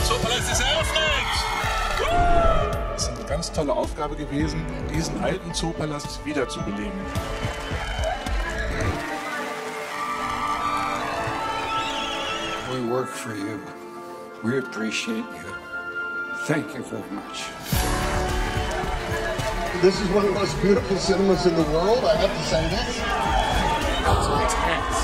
und Zoo Palast ist eröffnet! Es ist eine ganz tolle Aufgabe gewesen, diesen alten Zoo Palast wiederzubeleben. We work for you. We appreciate you. Thank you very much. This is one of the most beautiful cinemas in the world. I have to say this. That's intense.